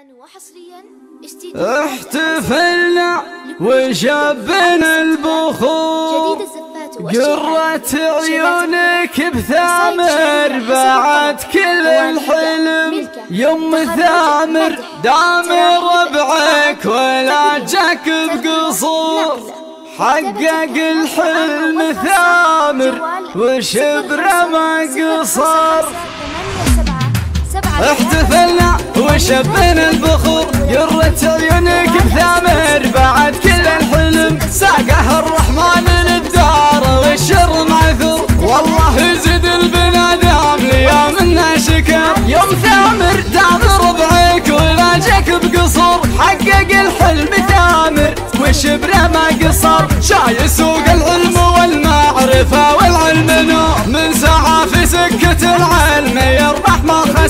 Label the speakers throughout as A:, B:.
A: وحصريا
B: احتفلنا وشبنا البخور. قرة عيونك بثامر بعد كل الحلم. يوم ثامر دام ربعك ولا جاك بقصور. حقق الحلم. ثامر. وشبره ما قصر احتفلنا وشبنا البخور. قرة عيونك بثامر بعد كل الحلم ساقه الرحمن للدار والشر معثور والله يزيد البنادم ليومنا شكر يوم ثامر دام ربعك ولا جاك بقصور حقق الحلم ثامر وشبره ما قصر. شاي سوق العلم والمعرفة والعلم نور. من سعى في سكة العلم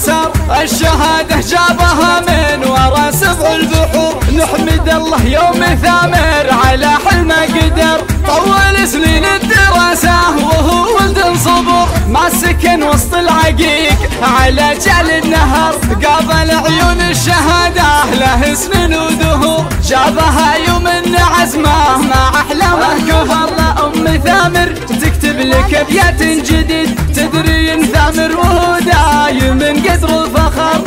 B: خسر الشهادة جابها من ورا سبع البحور نحمد الله يوم ثامر على حلم قدر. طول سنين الدراسة وهو ولد صبر. ما سكن وسط العقيق على جعل النهر. قابل عيون الشهادة له سنين ودهور. جابها يوم عزمه ما أحلامه كفر أم ثامر. أبيات جديد تدري ثامر وهو دايم قدر الفخر.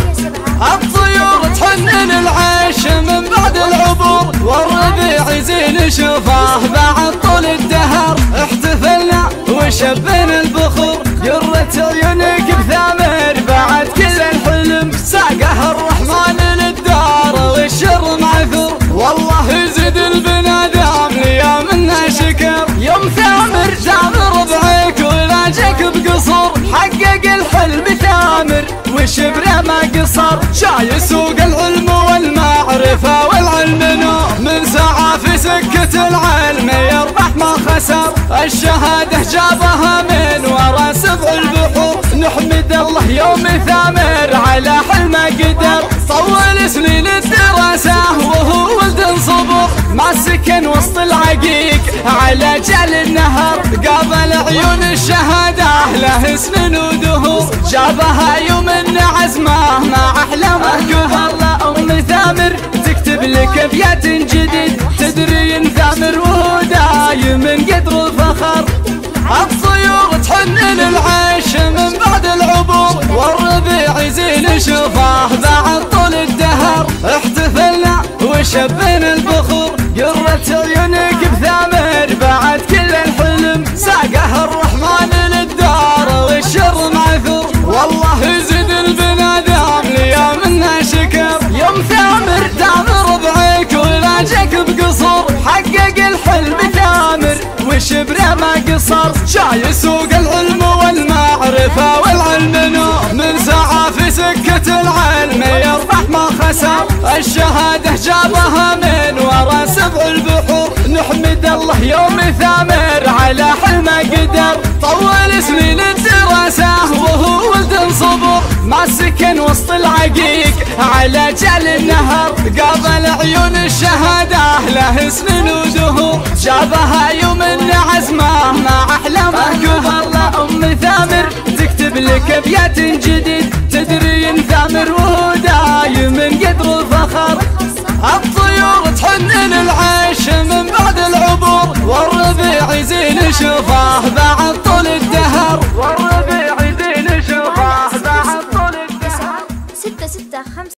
B: الطيور تحنن العيش من بعد العبور والربيع يزين شفاه بعد طول الدهر. احتفلنا وشبنا البخور قرة عيونك بثامر بعد كل الحلم. ساقه الرحمن للدار والشر معثور والله يزيد البنادم ليومنا شكر. يوم ثامر ثامر وشبره ما قصر. شاي سوق العلم والمعرفة والعلم نور من سعى في سكة العلم يربح ما خسر. الشهادة جابها من ورا سبع البحور. نحمد الله يوم ثامر على حلم قدر. طول سنين الدراسة وهو ولد صبر. ما سكن وسط العقيق على جعل النهر. قابل عيون الشهادة له سنين ودهور جابها يوم عزمه ما أحلامه كفر أم ثامر تكتب لك أبيات جديد. تدري ثامر وهو دايم قدر الفخر. الطيور تحنن العيش من بعد العبور. والربيع يزين شفاه بعد طول الدهر. احتفلنا وشبنا البخور. قرة عيونك وشبره ما قصر شاي سوق العلم والمعرفة والعلم نور. من سعى في سكة العلم يربح ما خسر. الشهادة جابها من ورا سبع البحور. نحمد الله يوم ثامر على حلم قدر. طول سنين الدراسة وهو ولد صبر ما سكن وسط العقيق على جعل النهر قابل عيون الشهادة له سنين ودهور جابها يوم عزمه ما أحلامه كفر أم ثامر. تكتب لك أبيات جديد تدري ثامر وهو دايم قدر الفخر الطيور تحنن العيش من بعد العبور والربيع يزين شفاه بعد